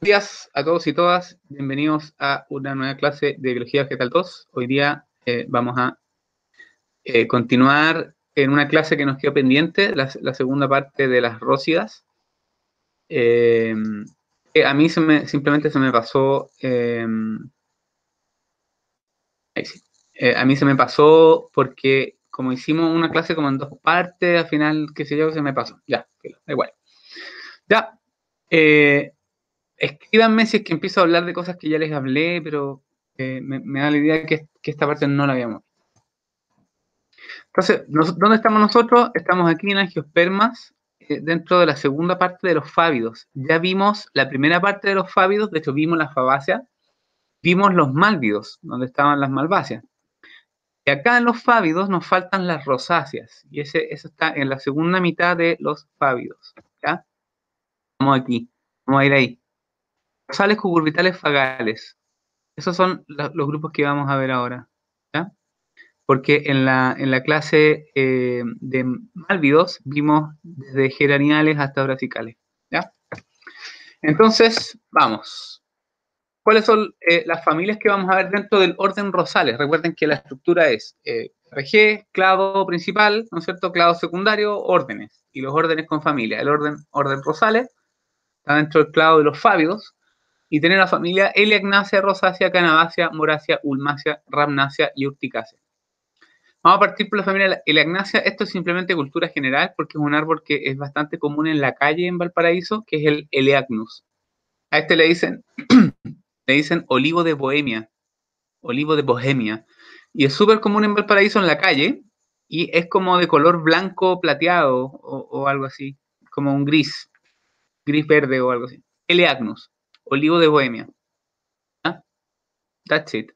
días a todos y todas. Bienvenidos a una nueva clase de Biología Vegetal 2. Hoy día eh, vamos a eh, continuar en una clase que nos quedó pendiente, la, segunda parte de las rócidas. Eh, a mí se me, simplemente se me pasó... a mí se me pasó porque como hicimos una clase como en dos partes, al final, qué sé yo, se me pasó. Ya, da igual. Ya. Escríbanme si es que empiezo a hablar de cosas que ya les hablé, pero eh, me, da la idea que, esta parte no la habíamos Entonces, ¿dónde estamos nosotros? Estamos aquí en angiospermas, eh, dentro de la segunda parte de los fávidos. Ya vimos la primera parte de los fávidos, de hecho vimos la fabácea, vimos los málvidos, donde estaban las malváceas. Y acá en los fávidos nos faltan las rosáceas, y ese, eso está en la segunda mitad de los fávidos. ¿ya? Vamos aquí, vamos a ir ahí. Rosales cucurbitales fagales. Esos son los grupos que vamos a ver ahora. ¿ya? Porque en la, en la clase eh, de málvidos vimos desde geraniales hasta brasicales. ¿ya? Entonces, vamos. ¿Cuáles son eh, las familias que vamos a ver dentro del orden Rosales? Recuerden que la estructura es eh, RG, clado principal, ¿no es cierto? Clado secundario, órdenes. Y los órdenes con familia. El orden, orden Rosales está dentro del clado de los fávidos y tener la familia Eliagnacia, Rosácea, Canabácea, Morácea, Ulmácea, Ramnácea y Urticácea. Vamos a partir por la familia Eliagnacia. Esto es simplemente cultura general porque es un árbol que es bastante común en la calle en Valparaíso, que es el Eleagnus. A este le dicen, le dicen olivo de Bohemia, olivo de Bohemia. Y es súper común en Valparaíso en la calle y es como de color blanco plateado o, o algo así, como un gris, gris verde o algo así. Eleagnus. Olivo de Bohemia. ¿Ah? That's it.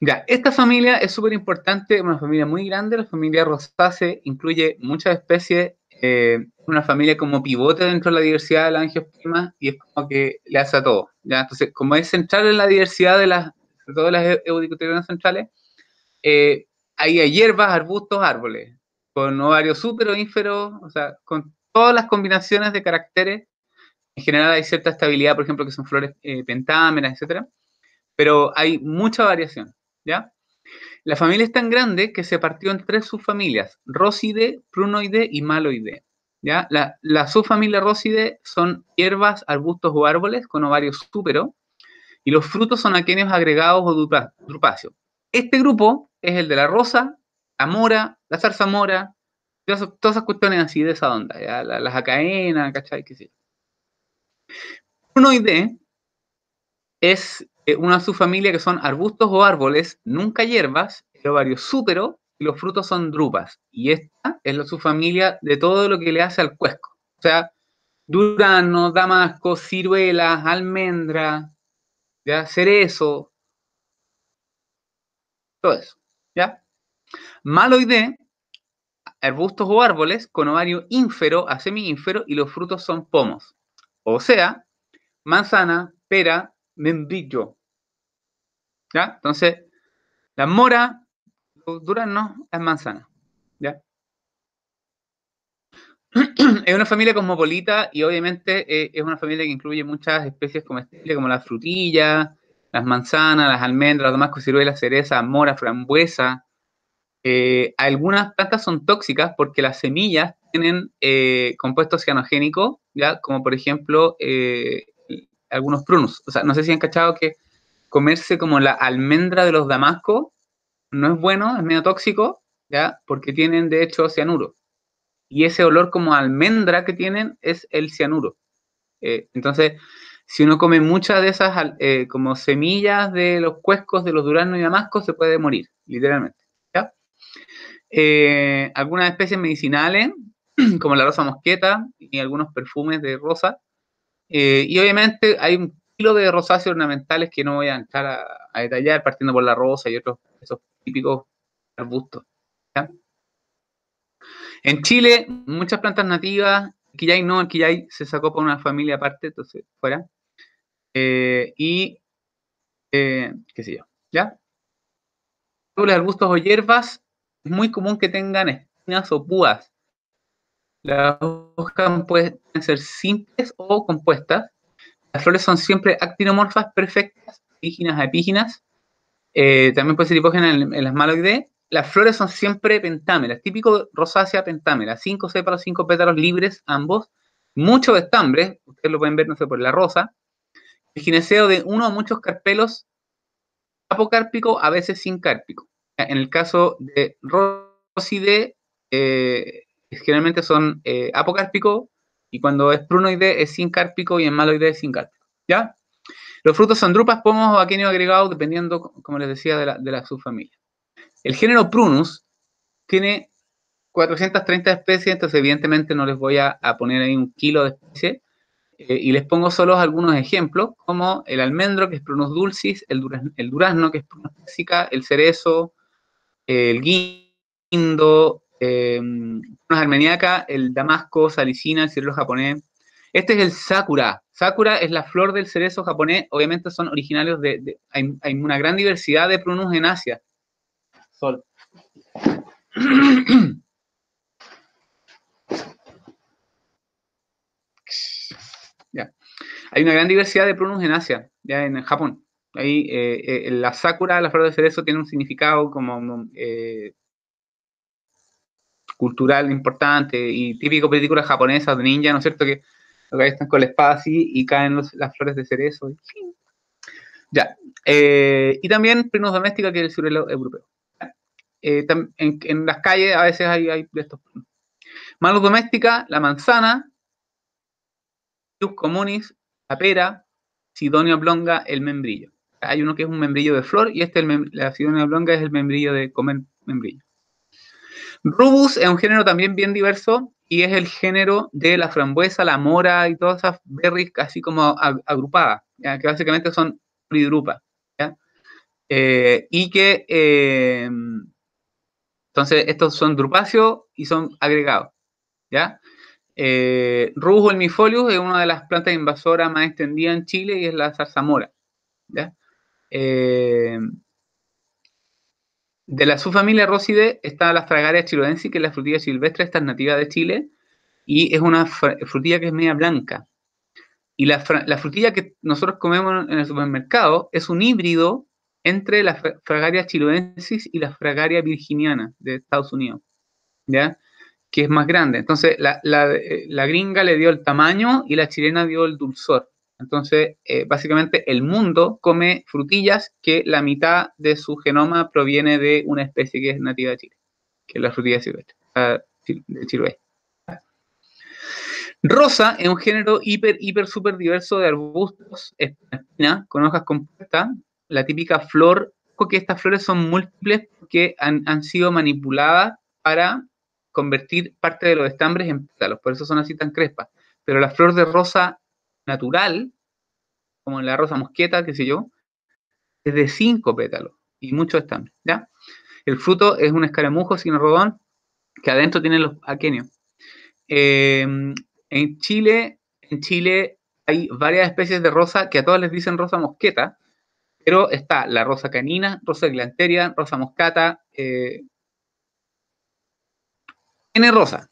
Ya, esta familia es súper importante, una familia muy grande, la familia Rosace incluye muchas especies, eh, una familia como pivote dentro de la diversidad de las angiospermas y es como que le hace a todo. ¿ya? Entonces, como es central en la diversidad de las, de todas las eudicotilonas centrales, eh, hay hierbas, arbustos, árboles, con ovarios súper o ínferos, o sea, con todas las combinaciones de caracteres en general hay cierta estabilidad, por ejemplo, que son flores eh, pentámeras, etc. Pero hay mucha variación, ¿ya? La familia es tan grande que se partió en tres subfamilias, Roside, Prunoide y Maloide. ¿ya? La, subfamilia Roside son hierbas, arbustos o árboles con ovarios súpero y los frutos son aquenios agregados o drupáceos. Este grupo es el de la rosa, la mora, la zarzamora, todas, esas cuestiones así de esa onda, ¿ya? las acaenas, ¿cachai? ¿Qué sé Prunoide es eh, una subfamilia que son arbustos o árboles, nunca hierbas, el ovario súpero y los frutos son drupas. Y esta es la subfamilia de todo lo que le hace al cuesco. O sea, durano, damasco, ciruelas, almendra, ¿ya? cerezo, todo eso. ¿ya? Maloide, arbustos o árboles con ovario ínfero a semi-ínfero y los frutos son pomos. O sea, manzana, pera, membrillo. ¿Ya? Entonces, la mora, los duranos, es manzana. ¿Ya? es una familia cosmopolita y obviamente eh, es una familia que incluye muchas especies comestibles como las frutillas, las manzanas, las almendras, damasco, ciruela, cereza, mora, frambuesa. Eh, algunas plantas son tóxicas porque las semillas tienen eh, compuestos cianogénicos, ¿ya? como por ejemplo algunos prunos. O sea, no sé si han cachado que comerse como la almendra de los damascos no es bueno, es medio tóxico, ¿ya? Porque tienen de hecho cianuro. Y ese olor como almendra que tienen es el cianuro. Eh, entonces, si uno come muchas de esas eh, como semillas de los cuescos de los duranos y damascos, se puede morir, literalmente. Eh, algunas especies medicinales, como la rosa mosqueta y algunos perfumes de rosa, eh, y obviamente hay un kilo de rosáceas ornamentales que no voy a entrar a, detallar, partiendo por la rosa y otros esos típicos arbustos. En Chile, muchas plantas nativas, quillay no, el quillay se sacó por una familia aparte, entonces fuera. Eh, y, eh, qué sé yo, ¿ya? Los arbustos o hierbas, es muy común que tengan espinas o púas. Las hojas pueden ser simples o compuestas. Las flores son siempre actinomorfas perfectas, epíginas a epíginas. Eh, también puede ser hipógena en, en las maloideas. Las flores son siempre pentámeras, típico rosácea pentámera, cinco sépalos, cinco pétalos libres, ambos, muchos estambres, ustedes lo pueden ver, no sé, por la rosa, el gineceo de uno o muchos carpelos apocárpico, a veces sin cárpico. En el caso de Roside, eh, generalmente son eh, y cuando es prunoide es sin cárpico y en maloide es sin cárpico. ¿Ya? Los frutos son drupas, pomos o aquenios agregados, dependiendo, como les decía, de la, subfamilia. El género Prunus tiene 430 especies, entonces evidentemente no les voy a, poner ahí un kilo de especies, eh, y les pongo solo algunos ejemplos, como el almendro, que es Prunus dulcis, el, durazno, que es Prunus persica, el cerezo, el guindo, eh, armeniaca, el damasco, salicina, el ciruelo japonés. Este es el sakura. Sakura es la flor del cerezo japonés, obviamente son originarios de... hay, hay, una gran diversidad de Prunus en Asia, Sol. ya. Hay una gran diversidad de prunus en Asia, ya en Japón. Ahí eh, eh, la sakura, la flor de cerezo, tiene un significado como eh, cultural importante y típico película japonesa de ninja, ¿no es cierto? Que están con la espada así y caen las flores de cerezo. Ya. y también prunus doméstica, que es el ciruelo europeo. Eh, en, las calles a veces hay, hay estos. Malos doméstica, la manzana, comunis, la pera, Sidonia oblonga, el membrillo. Hay uno que es un membrillo de flor y este, la Sidonia oblonga, es el membrillo de comer membrillo. Rubus es un género también bien diverso y es el género de la frambuesa, la mora y todas esas berries casi como agrupadas, que básicamente son pridrupas. Eh, y que eh, entonces, estos son drupacios y son agregados, ¿ya? Eh, Rubus helmifolius es una de las plantas invasoras más extendidas en Chile y es la zarzamora, ¿ya? Eh, de la subfamilia Roside está la Fragaria chiloensis, que es la frutilla silvestre, esta es nativa de Chile, y es una frutilla que es media blanca. Y la, la frutilla que nosotros comemos en el supermercado es un híbrido entre la Fragaria chiloensis y la Fragaria virginiana de Estados Unidos, ¿ya? Que es más grande. Entonces, la, gringa le dio el tamaño y la chilena dio el dulzor. Entonces, eh, básicamente, el mundo come frutillas que la mitad de su genoma proviene de una especie que es nativa de Chile, que es la frutilla silvestre, de Chiloé. Rosa es un género hiper, hiper, súper diverso de arbustos, espina, con hojas compuestas, la típica flor, porque estas flores son múltiples porque han, sido manipuladas para convertir parte de los estambres en pétalos, por eso son así tan crespas. Pero la flor de rosa natural, como la rosa mosqueta, qué sé yo, es de cinco pétalos y muchos estambres, ¿ya? El fruto es un escaramujo sin rodón que adentro tiene los aquenios. Em, en Chile, en Chile hay varias especies de rosa que a todas les dicen rosa mosqueta, pero está la rosa canina, rosa glanteria, rosa moscata, eh, tiene rosa.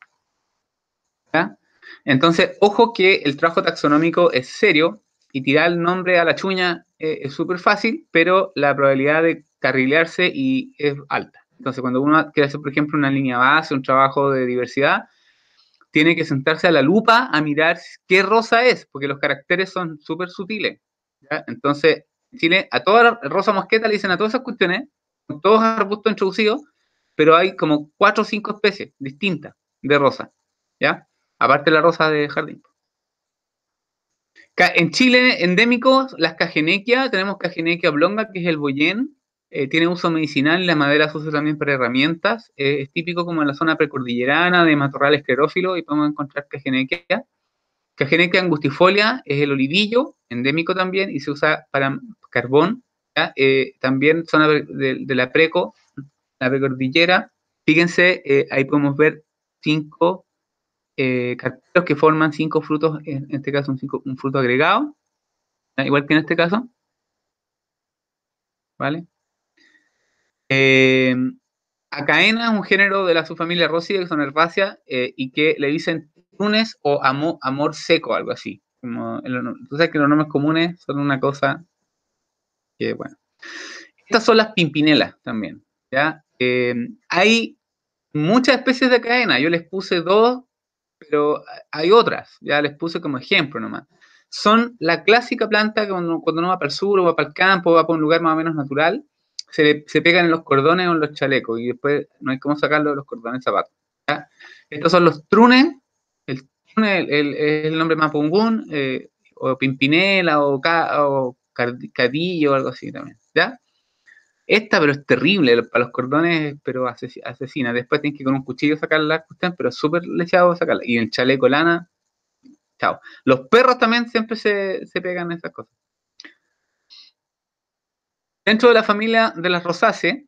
Entonces, ojo que el trabajo taxonómico es serio y tirar el nombre a la chuña eh, es súper fácil, pero la probabilidad de carrilearse y es alta. Entonces, cuando uno quiere hacer, por ejemplo, una línea base, un trabajo de diversidad, tiene que sentarse a la lupa a mirar qué rosa es, porque los caracteres son súper sutiles. Entonces, Chile, a toda rosa mosqueta le dicen a todas esas cuestiones, con todos arbustos introducidos, pero hay como cuatro o cinco especies distintas de rosa, ¿ya? Aparte de la rosa de jardín. En Chile, endémicos, las cajenequias, tenemos cajenequia oblonga, que es el boyén, eh, tiene uso medicinal, la madera se usa también para herramientas, eh, es típico como en la zona precordillerana de matorral esclerófilo y podemos encontrar cajenequia. Cajenequia angustifolia es el olivillo, endémico también, y se usa para carbón. Eh, también zona de, la preco, la precordillera. Fíjense, ahí podemos ver cinco eh, que forman cinco frutos, en este caso un, un fruto agregado, igual que en este caso. ¿Vale? Eh, acaena es un género de la subfamilia Rosida, que son herbáceas, y que le dicen tunes o amor, amor seco, algo así Como sabes que los nombres comunes son una cosa que, bueno. Estas son las pimpinelas también, ¿ya? Eh, hay muchas especies de cadena, yo les puse dos, pero hay otras, ya les puse como ejemplo nomás. Son la clásica planta que cuando, uno va para el sur o va para el campo, va para un lugar más o menos natural, se, se pegan en los cordones o en los chalecos y después no hay cómo sacarlo de los cordones zapatos. Estos son los trunes, el trune es el, nombre más pungún, eh, o pimpinela, o, o cadillo, o algo así también, ¿ya? Esta, pero es terrible, para los cordones, pero asesina. Después tienes que con un cuchillo sacarla, pero es súper lechado sacarla. Y el chaleco lana, chao. Los perros también siempre se, se pegan esas cosas. Dentro de la familia de las rosáceas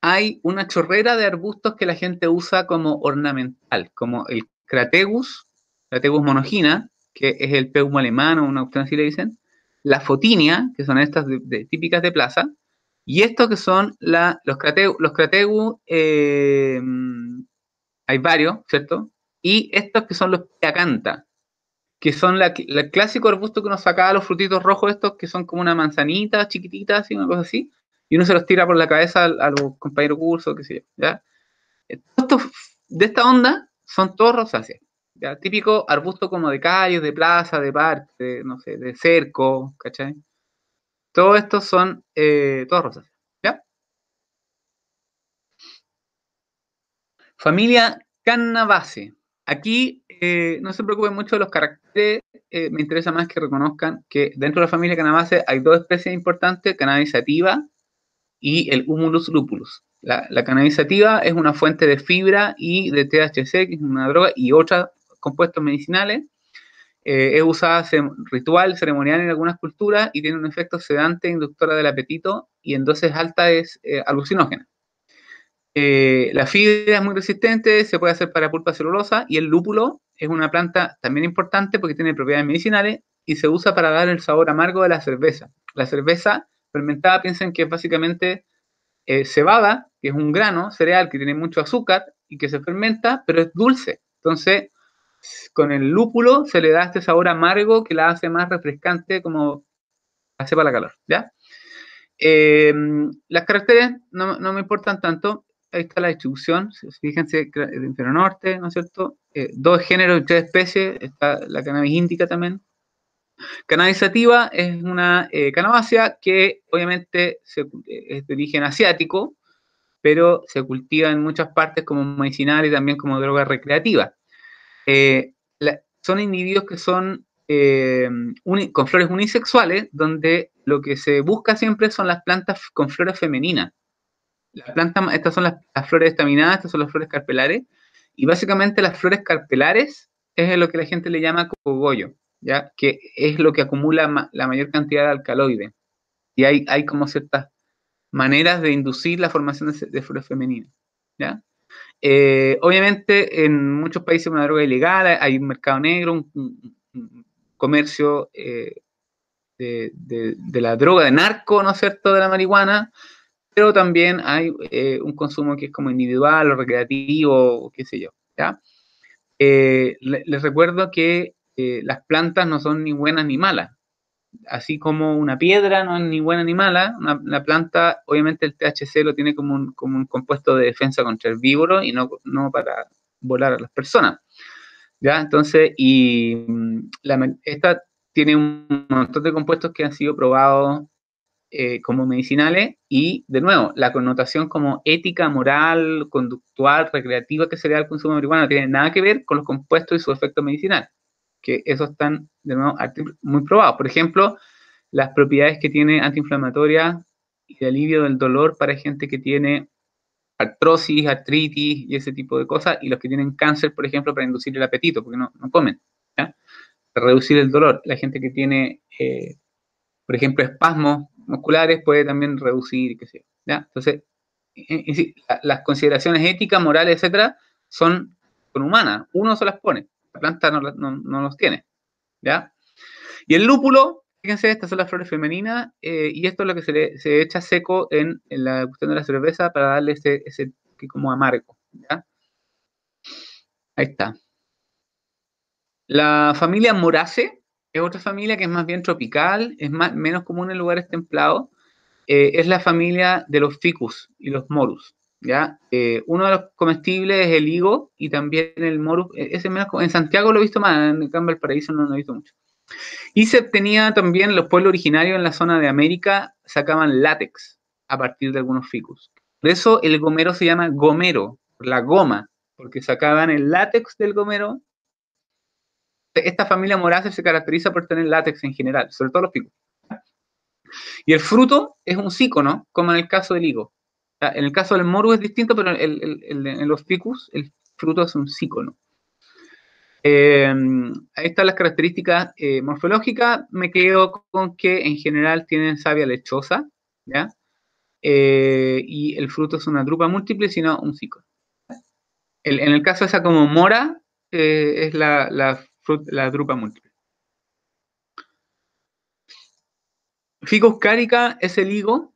hay una chorrera de arbustos que la gente usa como ornamental, como el Crategus, Crategus monogina, que es el peumo alemán o una opción así le dicen, la fotinia, que son estas típicas de plaza, y estos que son la, los Crategus, los eh, hay varios, ¿cierto? Y estos que son los Piacanta, que son la, el clásico arbusto que uno sacaba los frutitos rojos estos, que son como una manzanita chiquitita, así, una cosa así, y uno se los tira por la cabeza a, los compañeros curso, qué sé yo, ¿ya? Estos de esta onda son todos rosáceas, ¿ya? Típico arbusto como de calles, de plaza, de parque, no sé, de cerco, ¿cachai? Todos estos son eh, todos rosáceas, ¿ya? Familia Cannabase. Aquí eh, no se preocupen mucho de los caracteres, eh, me interesa más que reconozcan que dentro de la familia Cannabase hay dos especies importantes, cannabis sativa y el Humulus lupulus. La, la cannabisativa es una fuente de fibra y de THC, que es una droga, y otros compuestos medicinales. Eh, es usada ritual, ceremonial en algunas culturas y tiene un efecto sedante, inductora del apetito y en dosis altas es eh, alucinógena. Eh, la fibra es muy resistente, se puede hacer para pulpa celulosa y el lúpulo es una planta también importante porque tiene propiedades medicinales y se usa para dar el sabor amargo de la cerveza. La cerveza fermentada piensen que es básicamente cebada, que es un grano cereal que tiene mucho azúcar y que se fermenta, pero es dulce. Entonces, con el lúpulo se le da este sabor amargo que la hace más refrescante como hace para la calor, ¿ya? Eh, las caracteres no, me importan tanto. Ahí está la distribución. Fíjense, el infierno norte, ¿no es cierto? Eh, dos géneros y tres especies. Está la cannabis índica también. Cannabis sativa es una eh, que obviamente es de origen asiático, pero se cultiva en muchas partes como medicinal y también como droga recreativa. Eh, son individuos que son eh, con flores unisexuales, donde lo que se busca siempre son las plantas con flores femeninas. Las plantas, estas son las, flores estaminadas, estas son las flores carpelares, y básicamente las flores carpelares es lo que la gente le llama cogollo. ¿ya? que es lo que acumula la mayor cantidad de alcaloides. Y hay, hay como ciertas maneras de inducir la formación de, flores femeninas. ¿ya? Eh, obviamente, en muchos países es una droga ilegal, hay un mercado negro, un, comercio eh, de, la droga, de narco, ¿no es cierto?, de la marihuana, pero también hay eh, un consumo que es como individual o recreativo, qué sé yo. ¿ya? les recuerdo que las plantas no son ni buenas ni malas. Así como una piedra no es ni buena ni mala, una, planta, obviamente el THC lo tiene como un, como un compuesto de defensa contra el víboro y no, no para volar a las personas. ¿Ya? Entonces, y mm, esta tiene un montón de compuestos que han sido probados eh, como medicinales y, de nuevo, la connotación como ética, moral, conductual, recreativa que se le da al consumo de marihuana no tiene nada que ver con los compuestos y su efecto medicinal que esos están, de nuevo, muy probados. Por ejemplo, las propiedades que tiene antiinflamatoria y de alivio del dolor para gente que tiene artrosis, artritis y ese tipo de cosas, y los que tienen cáncer, por ejemplo, para inducir el apetito, porque no, no comen, para reducir el dolor. La gente que tiene, eh, por ejemplo, espasmos musculares puede también reducir, qué sé ¿ya? Entonces, las consideraciones éticas, morales, etcétera, son, son humanas. Uno se las pone planta no, los tiene. ¿Ya? Y el lúpulo, fíjense, estas son las flores femeninas, eh, y esto es lo que se, se echa seco en, la cuestión de la cerveza para darle ese, ese como amargo. ¿ya? Ahí está. La familia Morace, es otra familia que es más bien tropical, es más, menos común en lugares templados. Eh, es la familia de los ficus y los morus. ¿Ya? Eh, uno de los comestibles es el higo y también el morus. E, ese menos, en Santiago lo he visto más, en cambio paraíso no lo he visto mucho. Y se obtenía también, los pueblos originarios en la zona de América sacaban látex a partir de algunos ficus. Por eso el gomero se llama gomero, la goma, porque sacaban el látex del gomero. Esta familia morácea se caracteriza por tener látex en general, sobre todo los ficus. Y el fruto es un cícono, como en el caso del higo. En el caso del moru es distinto, pero en los ficus el fruto es un cícono. Eh, ahí están las características eh, morfológicas. Me quedo con que en general tienen savia lechosa, ¿ya? Eh, y el fruto es una drupa múltiple, sino un ciclo. en el caso de esa como mora, es la, la, drupa múltiple. Ficus carica es el higo,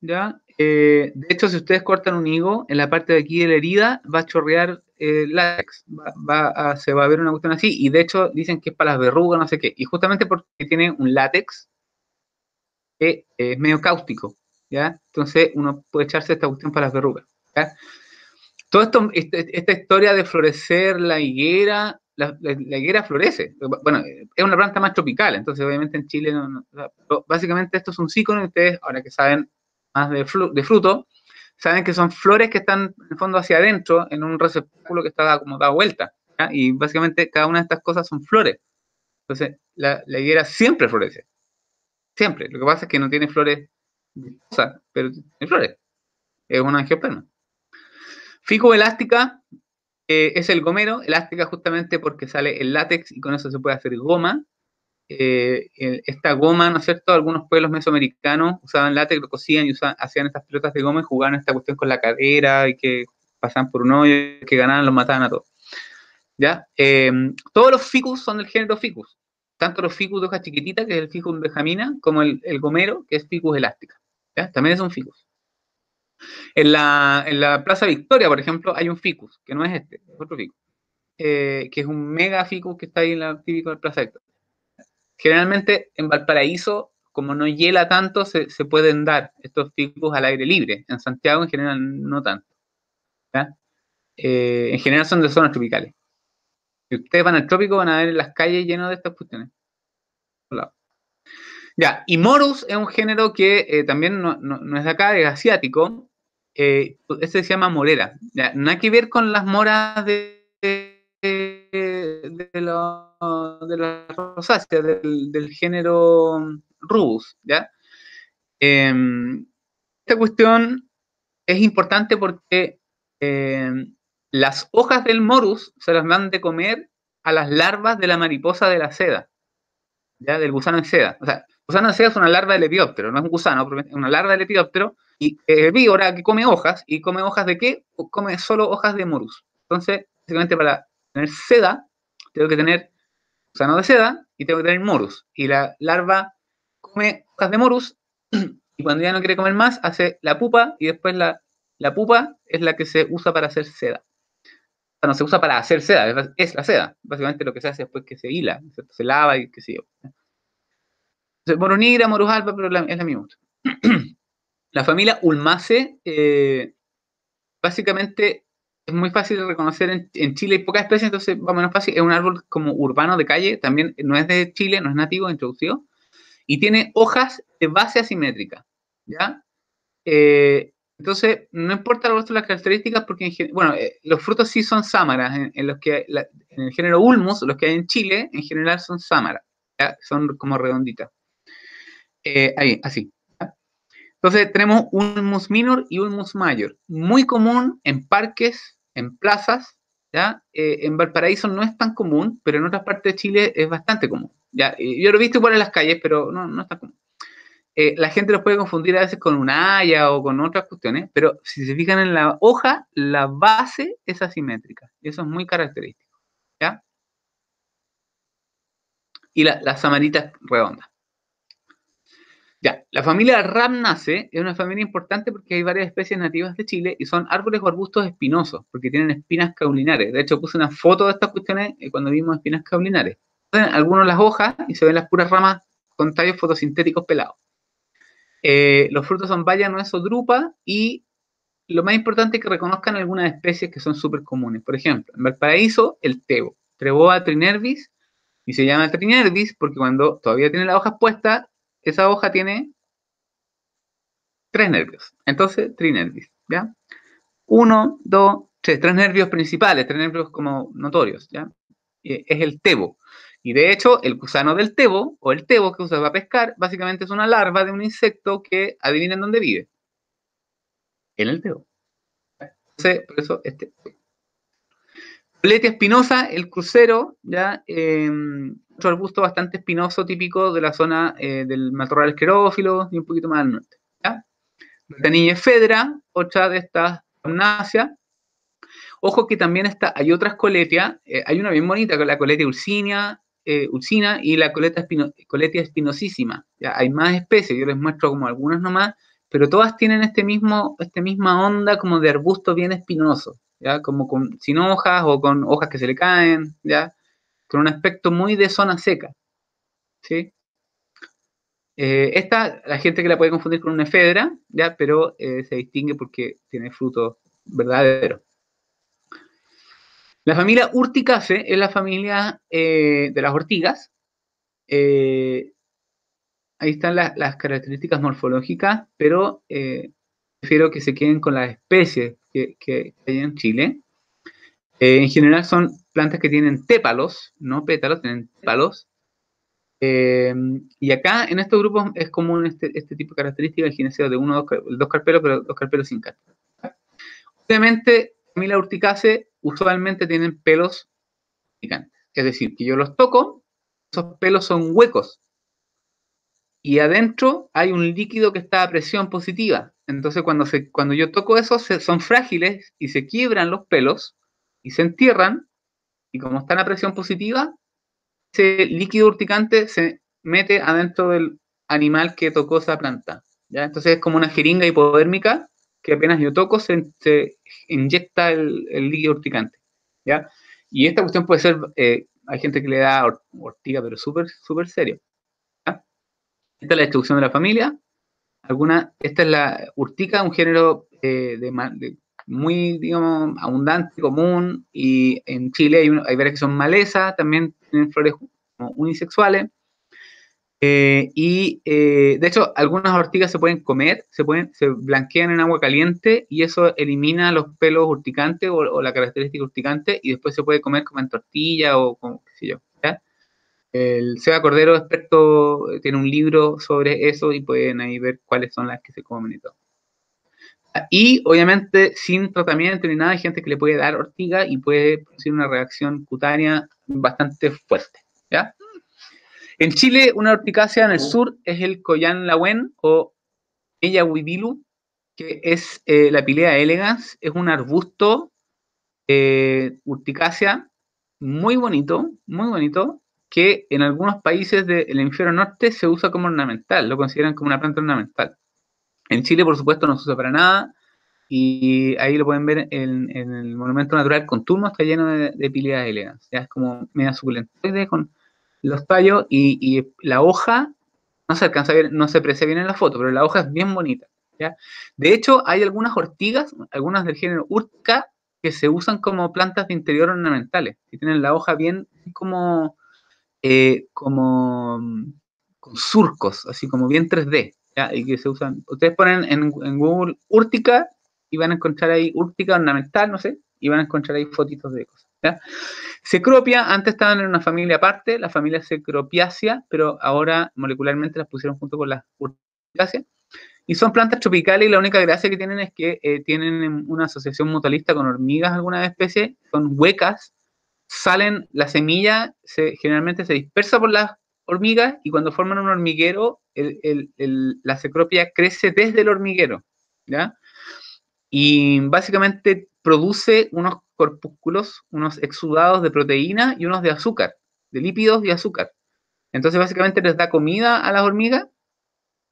¿ya? De hecho, si ustedes cortan un higo, en la parte de aquí de la herida va a chorrear eh, látex, va, se va a ver una cuestión así, y de hecho dicen que es para las verrugas, no sé qué, y justamente porque tiene un látex que es medio cáustico, ¿ya? Entonces uno puede echarse esta cuestión para las verrugas. Todo esto, este, esta historia de florecer la higuera, la, higuera florece, bueno, es una planta más tropical, entonces obviamente en Chile básicamente esto es un ciclo, ustedes, ahora que saben más de, fruto, saben que son flores que están en el fondo hacia adentro en un receptáculo que está como da vuelta. Y básicamente cada una de estas cosas son flores. Entonces, la, higuera siempre florece. Siempre. Lo que pasa es que no tiene flores pero tiene flores. Es una angiosperma. Fico elástica eh, es el gomero, elástica justamente porque sale el látex y con eso se puede hacer goma. Eh, esta goma, ¿no es cierto? Algunos pueblos mesoamericanos usaban látex, lo cosían y hacían estas pelotas de goma y jugaban esta cuestión con la cadera y que pasaban por un hoyo, que ganaban, los mataban a todos. ¿Ya? Eh, todos los ficus son del género ficus, tanto los ficus de hoja chiquitita, que es el ficus benjamina, como el, gomero, que es ficus elástica. ¿ya? También es un ficus. En la, en la, Plaza Victoria, por ejemplo, hay un ficus, que no es este, es otro ficus, eh, que es un mega ficus que está ahí en la típica Plaza Victoria. Generalmente en Valparaíso, como no hiela tanto, se, pueden dar estos ficus al aire libre. En Santiago en general no tanto. Eh, en general son de zonas tropicales. Si ustedes van al trópico, van a ver las calles llenas de estas cuestiones. Ya, y Morus es un género que eh, también no, es de acá, es asiático. Eh, este se llama morera. Ya, hay que ver con las moras de, la rosácea, del, género rubus, ¿ya? Em, esta cuestión es importante porque em, las hojas del morus se las dan de comer a las larvas de la mariposa de la seda, ¿ya? Del gusano de seda. O sea, el gusano de seda es una larva de lepidóptero, no es un gusano, es una larva de lepidóptero y herbívora que come hojas. ¿Y come hojas de qué? Come solo hojas de morus. Entonces, básicamente para tener seda, tengo que tener gusano de seda y tengo que tener morus. Y la larva come hojas de morus y cuando ya no quiere comer más, hace la pupa y después la, la pupa es la que se usa para hacer seda. no se usa para hacer seda, es la seda. Básicamente lo que se hace después que se hila, se lava y qué sé yo. Entonces, moronigra, morus alba, pero es la misma. la familia Ulmace, eh, básicamente es muy fácil de reconocer en, Chile, hay pocas especies, entonces va menos fácil. Es un árbol como urbano de calle, también no es de Chile, no es nativo, introducido, y tiene hojas de base asimétrica, ¿ya? Eh, entonces, no importa las características, porque, bueno, eh, los frutos sí son sámaras, en, los que, en el género ulmus, los que hay en Chile, en general son sámaras, son como redonditas. Eh, ahí, así. Entonces tenemos ulmus minor y ulmus mayor, muy común en parques, en plazas, ¿ya? Eh, en Valparaíso no es tan común, pero en otras partes de Chile es bastante común. ¿ya? Yo lo he visto igual en las calles, pero no, no es tan común. Eh, la gente los puede confundir a veces con una haya o con otras cuestiones, pero si se fijan en la hoja, la base es asimétrica. Y eso es muy característico. ¿ya? Y la, las samaritas redondas. Ya, la familia Ramnace es una familia importante porque hay varias especies nativas de Chile y son árboles o arbustos espinosos, porque tienen espinas caulinares. De hecho, puse una foto de estas cuestiones eh, cuando vimos espinas caulinares. algunos las hojas y se ven las puras ramas con tallos fotosintéticos pelados. Eh, los frutos son bayas, nueces o drupas y lo más importante es que reconozcan algunas especies que son súper comunes. Por ejemplo, en Valparaíso, el tebo, Treboa trinervis, y se llama trinervis porque cuando todavía tiene las hojas puestas, esa hoja tiene tres nervios. Entonces, trinervis, ¿ya? Uno, dos, tres, tres nervios principales, tres nervios como notorios, ¿ya? Es el tebo. Y de hecho, el gusano del tebo, o el tebo que usa para pescar, básicamente es una larva de un insecto que adivinen dónde vive. En el tebo. Entonces, por eso este. Pletia espinosa, el crucero, ya, eh, otro arbusto bastante espinoso, típico de la zona eh, del matorral esquerófilo y un poquito más al norte. ¿ya? Tanilla efedra, otra de estas omnáceas. Ojo que también está, hay otras coletias, eh, hay una bien bonita, la coletia ulcinia, eh, y la coleta coletia espinosísima. ¿ya? Hay más especies, yo les muestro como algunas nomás, pero todas tienen este mismo, esta misma onda como de arbusto bien espinoso, ¿ya? Como con, sin hojas o con hojas que se le caen, ¿ya? Con un aspecto muy de zona seca, ¿sí? Eh, esta, la gente que la puede confundir con una efedra, ¿ya? Pero eh, se distingue porque tiene frutos verdaderos. La familia Urticaceae es la familia eh, de las ortigas. Ahí están las características morfológicas, pero prefiero que se queden con las especies que, hay en Chile. en general son plantas que tienen tépalos, no pétalos, tienen tépalos. y acá en estos grupos es común este, este tipo de el gineceo de uno o dos, carpelos, pero dos carpelos sin carpelos. Obviamente, la familia Urticaceae usualmente tienen pelos picantes. Es decir, que yo los toco, esos pelos son huecos. Y adentro hay un líquido que está a presión positiva. Entonces, cuando, se, cuando yo toco eso, son frágiles y se quiebran los pelos y se entierran. Y como están a presión positiva, ese líquido urticante se mete adentro del animal que tocó esa planta. ¿ya? Entonces, es como una jeringa hipodérmica que apenas yo toco se, inyecta el, líquido urticante, ¿ya? Y esta cuestión puede ser, eh, hay gente que le da ortiga, pero súper, súper serio. Esta es la distribución de la familia. Alguna, esta es la urtica, un género eh, muy, digamos, abundante, común, y en Chile hay, hay varias que son maleza, también tienen flores unisexuales. Eh, y eh, de hecho, algunas ortigas se pueden comer, se, pueden, se blanquean en agua caliente y eso elimina los pelos urticantes o, la característica urticante y después se puede comer como en tortilla o como, qué sé yo. El Seba Cordero, experto, tiene un libro sobre eso y pueden ahí ver cuáles son las que se comen y todo. Y obviamente sin tratamiento ni nada, hay gente que le puede dar ortiga y puede producir una reacción cutánea bastante fuerte. ¿ya? En Chile, una horticácea en el sur es el Coyan Lawen o Ella Huibilu, que es eh, la Pilea elegans, es un arbusto eh, urticácea muy bonito, muy bonito, que en algunos países del hemisferio norte se usa como ornamental, lo consideran como una planta ornamental. En Chile, por supuesto, no se usa para nada, y ahí lo pueden ver en, el Monumento Natural con turno, está lleno de, de Pilea elegans, ya es como media suculenta, con los tallos y, la hoja no se alcanza a ver, no se aprecia bien en la foto, pero la hoja es bien bonita. ¿ya? De hecho, hay algunas ortigas, algunas del género urtica, que se usan como plantas de interior ornamentales, que tienen la hoja bien como, eh, como con surcos, así como bien 3D, ¿ya? y que se usan. Ustedes ponen en, en Google urtica y van a encontrar ahí urtica ornamental, no sé, y van a encontrar ahí fotitos de cosas. Secropia, antes estaban en una familia aparte, la familia Secropiacea, pero ahora molecularmente las pusieron junto con las Urticaceae. Y son plantas tropicales y la única gracia que tienen es que eh, tienen una asociación mutualista con hormigas, algunas especies, son huecas, salen, la semilla se, generalmente se dispersa por las hormigas y cuando forman un hormiguero, la secropia crece desde el hormiguero, ¿ya? Y básicamente produce unos corpúsculos, unos exudados de proteína y unos de azúcar, de lípidos y azúcar. Entonces básicamente les da comida a las hormigas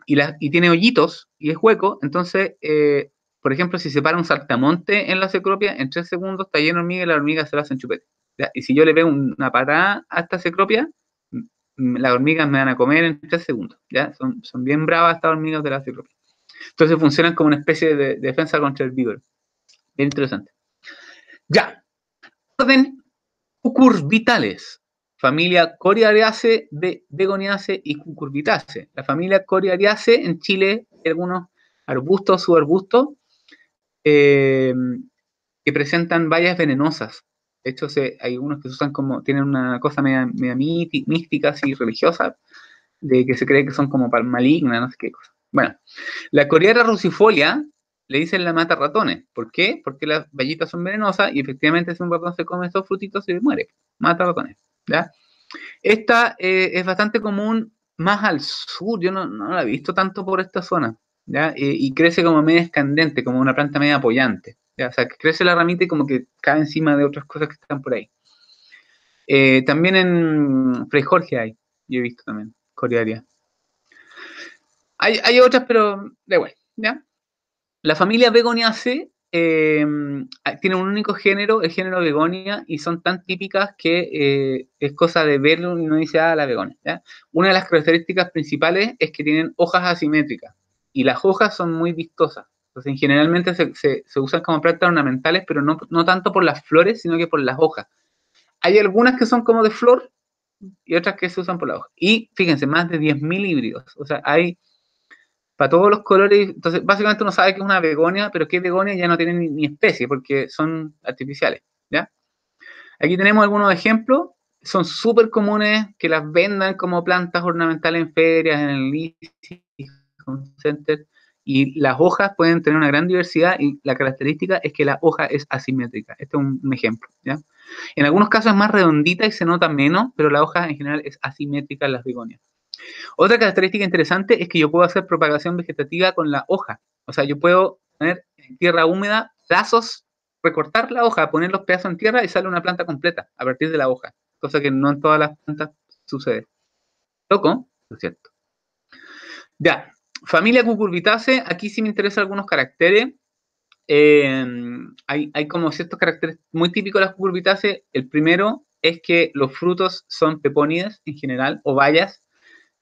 y, y tiene hoyitos y es hueco. Entonces, eh, por ejemplo, si se para un saltamonte en la cecropia, en tres segundos está lleno de hormigas y las hormigas se las hacen chupete. Y si yo le veo una parada a esta cecropia, las hormigas me van a comer en tres segundos, ¿ya? Son, son bien bravas estas hormigas de la ciclopía. Entonces funcionan como una especie de, defensa contra el vigor. Bien interesante. Ya. Orden cucurbitales. Familia Coriariaceae, de Begoniaceae y Cucurbitaceae. La familia Coriariaceae en Chile hay algunos arbustos, subarbustos, eh, que presentan bayas venenosas. De hecho, hay unos que se usan como, tienen una cosa media, mística, así religiosa, de que se cree que son como malignas, no sé qué cosa. Bueno, la coriara rusifolia le dicen la mata ratones. ¿Por qué? Porque las bayitas son venenosas y efectivamente si un ratón se come estos frutitos se muere. Mata ratones. ¿ya? Esta eh, es bastante común más al sur. Yo no, la he visto tanto por esta zona. ¿ya? y crece como media escandente, como una planta media apoyante. O sea, que crece la ramita y como que cae encima de otras cosas que están por ahí. Eh, también en Frey Jorge hay, yo he visto también, coriaria. Hay, hay otras, pero da igual, ¿ya? La familia Begoniaceae eh, tiene un único género, el género Begonia, y son tan típicas que eh, es cosa de verlo y no dice, ah, la Begonia. Una de las características principales es que tienen hojas asimétricas, y las hojas son muy vistosas. Entonces, generalmente se, usan como plantas ornamentales, pero no, tanto por las flores, sino que por las hojas. Hay algunas que son como de flor y otras que se usan por la hoja. Y fíjense, más de 10.000 híbridos. O sea, hay para todos los colores. Entonces, básicamente uno sabe que es una begonia, pero que begonia ya no tiene ni, especie porque son artificiales. ¿ya? Aquí tenemos algunos ejemplos. Son súper comunes que las vendan como plantas ornamentales en ferias, en el Home Center. Y las hojas pueden tener una gran diversidad y la característica es que la hoja es asimétrica. Este es un, ejemplo. ¿ya? En algunos casos es más redondita y se nota menos, pero la hoja en general es asimétrica en las begonias. Otra característica interesante es que yo puedo hacer propagación vegetativa con la hoja. O sea, yo puedo poner en tierra húmeda lazos, recortar la hoja, poner los pedazos en tierra y sale una planta completa a partir de la hoja. Cosa que no en todas las plantas sucede. Loco, es cierto. Ya, familia cucurbitaceae, aquí sí me interesan algunos caracteres. Eh, hay, como ciertos caracteres muy típicos de las cucurbitaceae. El primero es que los frutos son pepónides en general o bayas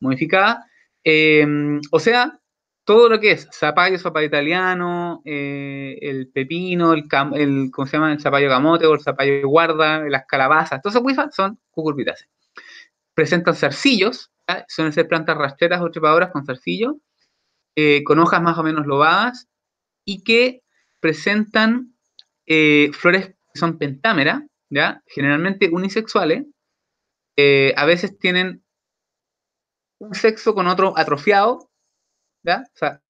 modificada. Eh, o sea, todo lo que es zapallo, zapallo italiano, eh, el pepino, el, el, ¿cómo se llama? El zapallo camote o el zapallo guarda, las calabazas, todos esos son cucurbitáceas. Presentan zarcillos, suelen ser plantas rastreras o trepadoras con zarcillos, eh, con hojas más o menos lobadas y que presentan flores que son pentámeras, ¿ya? generalmente unisexuales, a veces tienen un sexo con otro atrofiado, ¿ya? O sea,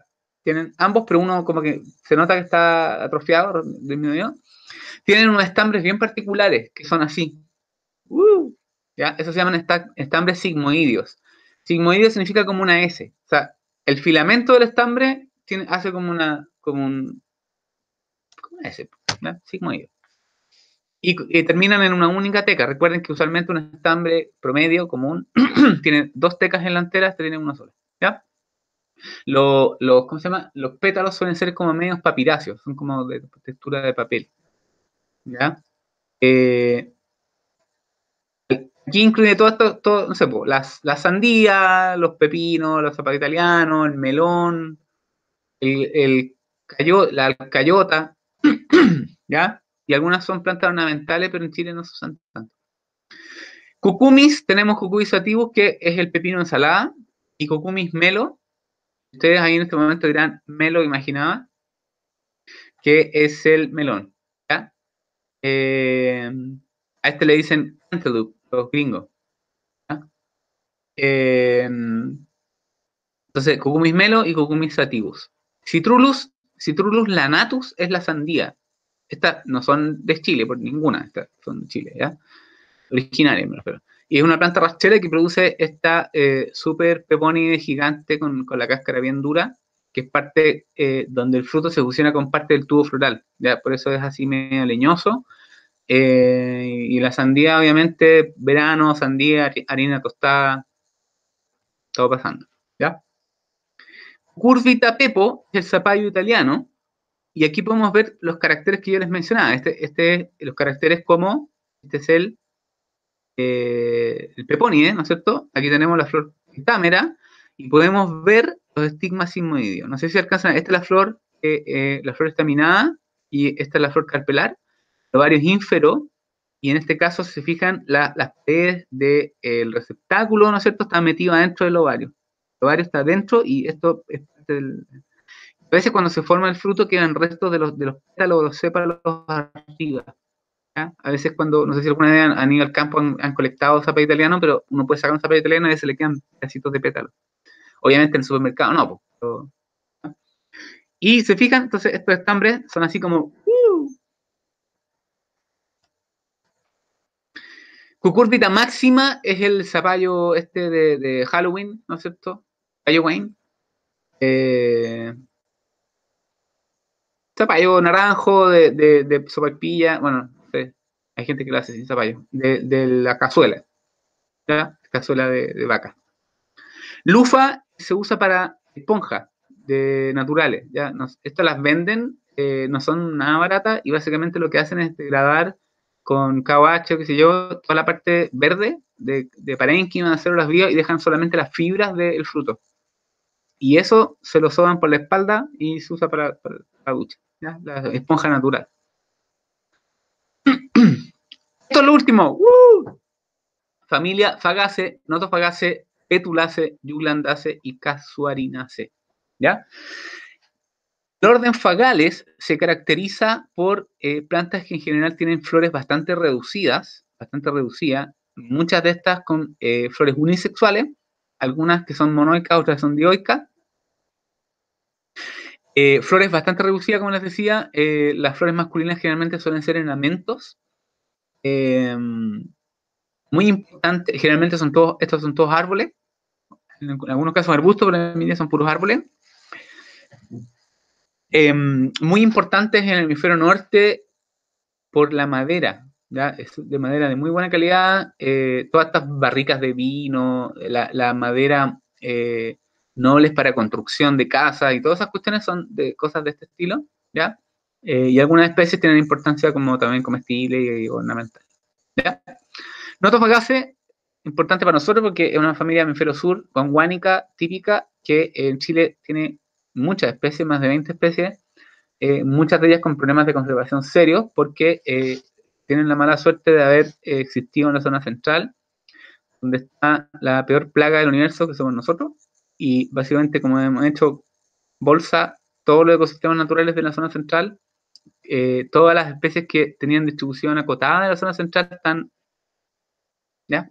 tienen ambos, pero uno como que se nota que está atrofiado, disminuido. Tienen unos estambres bien particulares, que son así. Uh, ¿ya? Eso se llaman estambres sigmoidios. Sigmoidio significa como una S. O sea, el filamento del estambre tiene, hace como una, como un, como una S, ¿ya? sigmoidio y, terminan en una única teca. Recuerden que usualmente un estambre promedio común tiene dos tecas delanteras, este tiene una sola. ¿Ya? Los, ¿cómo se llama? Los pétalos suelen ser como medios papiráceos, son como de textura de papel. ¿Ya? Eh, aquí incluye todo esto, no sé, las, la sandía, los pepinos, los zapatos italianos, el melón, el, la cayota, ¿ya? y algunas son plantas ornamentales, pero en Chile no se usan tanto. Cucumis, tenemos cucumis sativus, que es el pepino ensalada, y cucumis melo. Ustedes ahí en este momento dirán, melo imaginaba, que es el melón. Eh, a este le dicen antelope, los gringos. Eh, entonces, cucumis melo y cucumis sativus. Citrulus, Citrulus lanatus es la sandía. Estas no son de Chile, por ninguna, estas son de Chile, ¿ya? Originarias, me refiero. Y es una planta rastrera que produce esta eh, super pepónide gigante con, la cáscara bien dura, que es parte eh, donde el fruto se fusiona con parte del tubo floral, ¿ya? Por eso es así medio leñoso. Eh, y la sandía, obviamente, verano, sandía, harina tostada, todo pasando, ¿ya? Curvita pepo, el zapallo italiano, y aquí podemos ver los caracteres que yo les mencionaba. Este, este, los caracteres como, este es el eh, el pepónide, ¿no es cierto? Aquí tenemos la flor támera y podemos ver los estigmas sigmoideos. No sé si alcanzan, esta es la flor, eh, la flor estaminada y esta es la flor carpelar, los varios ínfero, y en este caso, si se fijan, las paredes del receptáculo, ¿no es cierto?, están metidas dentro del ovario. El ovario está dentro y esto es del... A veces cuando se forma el fruto quedan restos de los, de los pétalos los sépalos arriba. A veces cuando, no sé si alguna vez han, ido al campo, han, colectado zapallo italiano, pero uno puede sacar un zapallo italiano y se le quedan pedacitos de pétalo. Obviamente en el supermercado no, y se fijan, entonces estos estambres son así como... Cucúrbita máxima es el zapallo este de, Halloween, ¿no es cierto? Halloween. Eh, zapallo naranjo de, de, de bueno, hay gente que lo hace sin zapallo, de, la cazuela, ¿ya? Cazuela de, vaca. Lufa se usa para esponja de naturales, ¿ya? estas las venden, eh, no son nada baratas y básicamente lo que hacen es degradar con KOH, qué sé yo, toda la parte verde de, de parénquima, de las vías y dejan solamente las fibras del fruto. Y eso se lo soban por la espalda y se usa para, la ducha, ¿ya? la esponja natural. Esto es lo último. Familia Fagace, Notofagace, Petulace, Yulandace y Casuarinace. ¿Ya? El orden Fagales se caracteriza por eh, plantas que en general tienen flores bastante reducidas, bastante reducidas, muchas de estas con eh, flores unisexuales, algunas que son monoicas, otras son dioicas. Eh, flores bastante reducidas, como les decía, las flores masculinas generalmente suelen ser en amentos, muy importante, generalmente son todos, estos son todos árboles, en algunos casos arbustos, pero en mi son puros árboles. Em, muy importantes en el hemisferio norte por la madera, ¿ya? Es de madera de muy buena calidad, eh, todas estas barricas de vino, la, madera eh, nobles para construcción de casas y todas esas cuestiones son de cosas de este estilo, ¿ya? Eh, y algunas especies tienen importancia como también comestible y ornamental. ¿ya? Notofagace, importante para nosotros porque es una familia de hemisferio sur con guánica típica que en Chile tiene muchas especies, más de 20 especies, eh, muchas de ellas con problemas de conservación serios, porque eh, tienen la mala suerte de haber eh, existido en la zona central, donde está la peor plaga del universo, que somos nosotros, y básicamente como hemos hecho bolsa todos los ecosistemas naturales de la zona central, todas las especies que tenían distribución acotada en la zona central están... ¿Ya?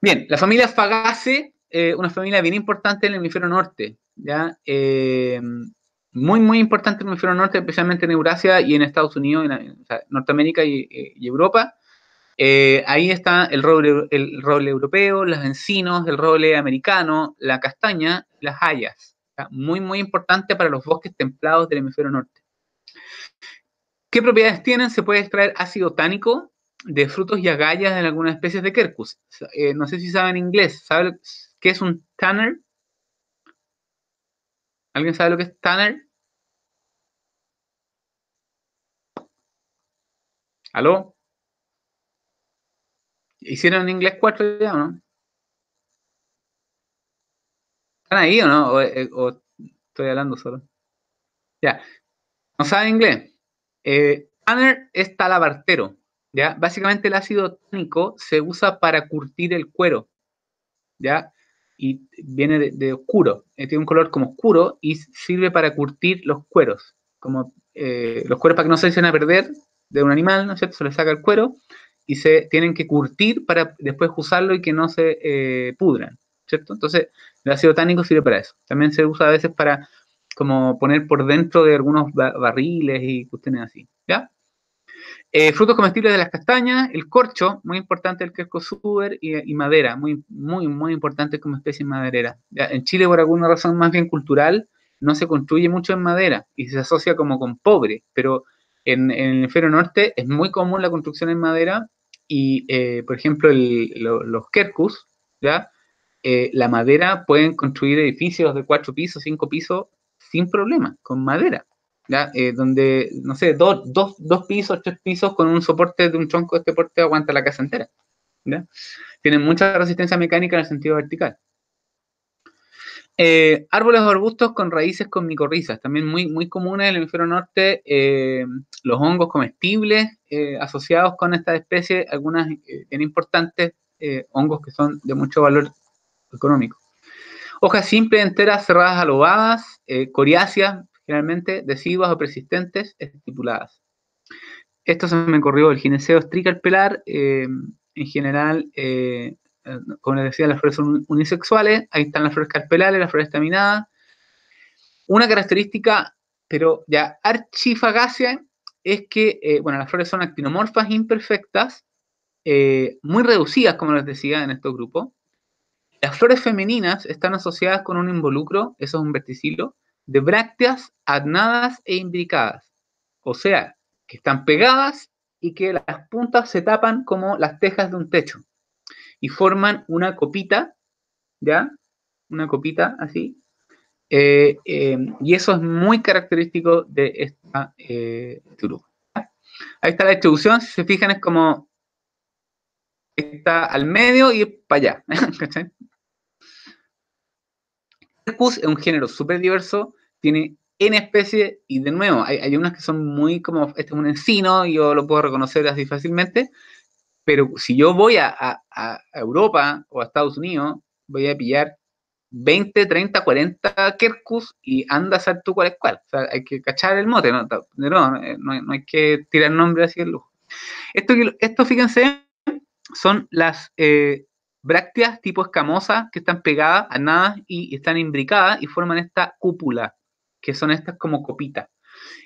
Bien, la familia Fagace, una familia bien importante en el hemisferio norte, ¿ya? Eh, muy, muy importante en el hemisferio norte, especialmente en Eurasia y en Estados Unidos, en Norteamérica y, eh, Europa. Eh, ahí está el roble, el roble europeo, los encinos, el roble americano, la castaña, las hayas. Muy, muy importante para los bosques templados del hemisferio norte. ¿Qué propiedades tienen? Se puede extraer ácido tánico de frutos y agallas en algunas especies de Quercus. no sé si saben inglés. ¿Saben qué es un tanner? ¿Alguien sabe lo que es Tanner? ¿Aló? ¿Hicieron en inglés 4 ya o no? ¿Están ahí o no? Eh, ¿O, estoy hablando solo? Ya. ¿No saben inglés? Eh, Tanner es talabartero. ¿Ya? Básicamente el ácido tánico se usa para curtir el cuero. ¿Ya? Y viene de, oscuro, eh, tiene un color como oscuro y sirve para curtir los cueros, como eh, los cueros para que no se echen a perder de un animal, ¿no es cierto? Se le saca el cuero y se tienen que curtir para después usarlo y que no se eh, pudran, ¿cierto? Entonces, el ácido tánico sirve para eso. También se usa a veces para como poner por dentro de algunos barriles y cuestiones así, ¿ya? Eh, frutos comestibles de las castañas, el corcho, muy importante el queso suber y, madera, muy, muy, muy importante como especie maderera. en Chile, por alguna razón más bien cultural, no se construye mucho en madera y se asocia como con pobre, pero en, el hemisferio norte es muy común la construcción en madera y, eh, por ejemplo, los quercus, ¿ya? Eh, la madera pueden construir edificios de cuatro pisos, cinco pisos sin problema, con madera. Eh, donde, no sé, dos, dos, dos, pisos, tres pisos con un soporte de un tronco de este porte aguanta la casa entera. Tienen mucha resistencia mecánica en el sentido vertical. Eh, árboles o arbustos con raíces con micorrizas, también muy, muy comunes en el hemisferio norte, eh, los hongos comestibles asociados con esta especie, algunas bien importantes, hongos que son de mucho valor económico. Hojas simples, enteras, cerradas, alobadas, coriáceas, generalmente deciduas o persistentes, estipuladas. Esto se me corrió el gineceo pelar, en general eh, como les decía, las flores son unisexuales, ahí están las flores carpelales, las flores estaminadas. Una característica, pero ya archifagácea, es que, eh, bueno, las flores son actinomorfas imperfectas, eh, muy reducidas, como les decía, en estos grupos. Las flores femeninas están asociadas con un involucro, eso es un verticilo, de brácteas adnadas e imbricadas. O sea, que están pegadas y que las puntas se tapan como las tejas de un techo y forman una copita, ¿ya? Una copita así. Eh, eh, y eso es muy característico de esta, eh, este. Ahí está la distribución, si se fijan es como está al medio y para allá. Quercus es un género súper diverso, tiene N especies y de nuevo, hay, unas que son muy como, este es un encino, yo lo puedo reconocer así fácilmente, pero si yo voy a, Europa o a Estados Unidos, voy a pillar 20, 30, 40 Kerkus y anda a ser tú cuál es cuál. Hay que cachar el mote, no, no, hay que tirar nombre así el lujo. Esto, esto, fíjense, son las eh, brácteas tipo escamosas que están pegadas a nada y están imbricadas y forman esta cúpula, que son estas como copitas.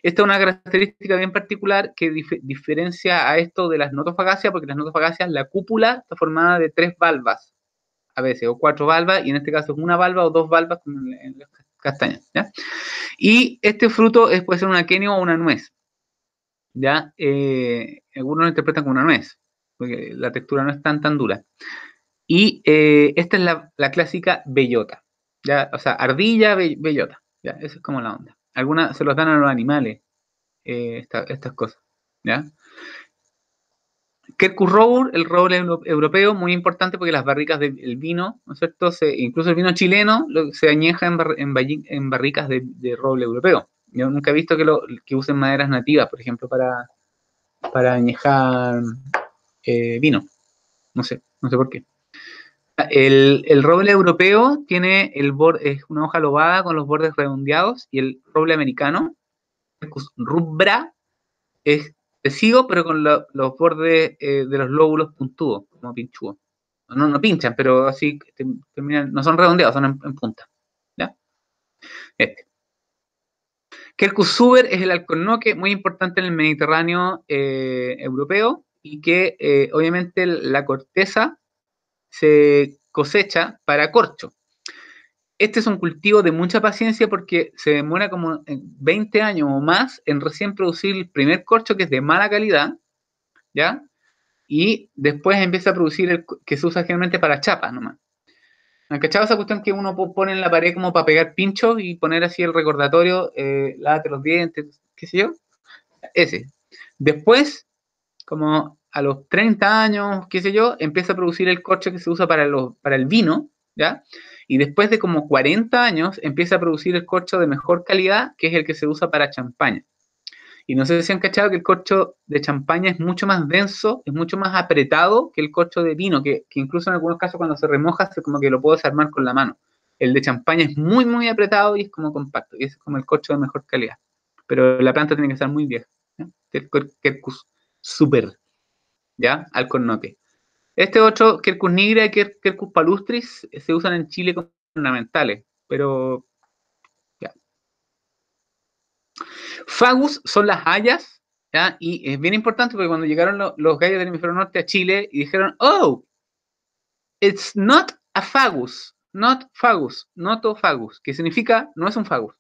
Esta es una característica bien particular que diferencia a esto de las notofagáceas, porque las notofagáceas, la cúpula está formada de tres valvas, a veces, o cuatro valvas, y en este caso es una valva o dos valvas, como en las castañas. Y este fruto es, puede ser una quenio o una nuez. ¿ya? Eh, algunos lo interpretan como una nuez, porque la textura no es tan, tan dura. Y eh, esta es la, clásica bellota, ¿ya? O sea, ardilla, bellota, ¿ya? Esa es como la onda. Algunas se los dan a los animales, eh, estas cosas. ¿ya? Robur, el roble europeo, muy importante porque las barricas del vino, ¿no es cierto? incluso el vino chileno se añeja en, barricas de, roble europeo. Yo nunca he visto que, usen maderas nativas, por ejemplo, para, para añejar eh, vino. No sé, no sé por qué. El, roble europeo tiene el borde, es una hoja lobada con los bordes redondeados y el roble americano, rubra, es tecido pero con los bordes eh, de los lóbulos puntudos, como pinchudos. No, no pinchan, pero así terminan, no son redondeados, son en, punta. ¿ya? Este. Quercus suber es el alcornoque muy importante en el Mediterráneo eh, europeo y que eh, obviamente la corteza se cosecha para corcho. Este es un cultivo de mucha paciencia porque se demora como 20 años o más en recién producir el primer corcho que es de mala calidad, ¿ya? Y después empieza a producir el que se usa generalmente para chapas nomás. ¿Han cachado esa cuestión que uno pone en la pared como para pegar pinchos y poner así el recordatorio, eh, lávate los dientes, qué sé yo? Ese. Después, como a los 30 años, qué sé yo, empieza a producir el corcho que se usa para, para el vino, ¿ya? Y después de como 40 años empieza a producir el corcho de mejor calidad, que es el que se usa para champaña. Y no sé si han cachado que el corcho de champaña es mucho más denso, es mucho más apretado que el corcho de vino, que, incluso en algunos casos cuando se remoja se como que lo puedo desarmar con la mano. El de champaña es muy, muy apretado y es como compacto, y es como el corcho de mejor calidad. Pero la planta tiene que estar muy vieja. Super ¿ya? Al cornoque. Este otro, Quercus nigra y Quercus palustris, se usan en Chile como ornamentales, pero ya. Fagus son las hayas, ¿ya? Y es bien importante porque cuando llegaron los gallos del hemisferio norte a Chile y dijeron, oh, it's not a fagus, not fagus, noto fagus, que significa no es un fagus.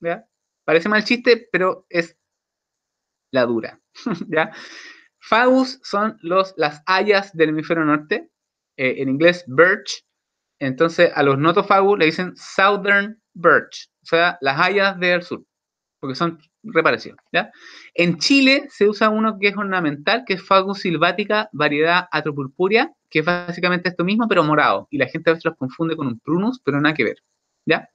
¿Ya? Parece mal chiste, pero es la dura. ¿Ya? Fagus son los, las hayas del hemisferio norte, eh, en inglés birch. Entonces a los notofagus le dicen southern birch, o sea, las hayas del sur. porque son reparecidos. ¿ya? En Chile se usa uno que es ornamental, que es Fagus silvática, variedad atropurpurea, que es básicamente esto mismo, pero morado. Y la gente a veces los confunde con un prunus, pero nada que ver. ¿ya?